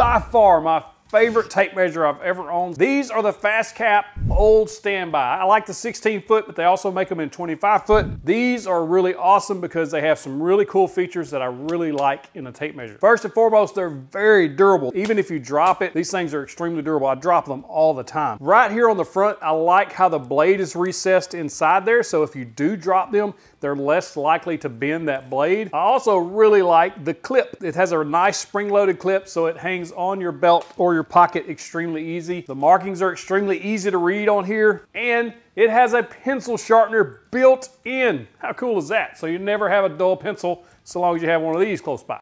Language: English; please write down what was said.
by far my favorite tape measure I've ever owned. These are the FastCap Old Standby. I like the 16 foot, but they also make them in 25 foot. These are really awesome because they have some really cool features that I really like in a tape measure. First and foremost, they're very durable. Even if you drop it, these things are extremely durable. I drop them all the time. Right here on the front, I like how the blade is recessed inside there. So if you do drop them, they're less likely to bend that blade. I also really like the clip. It has a nice spring-loaded clip so it hangs on your belt or your pocket extremely easy. The markings are extremely easy to read on here and it has a pencil sharpener built in. How cool is that? So you never have a dull pencil so long as you have one of these close by.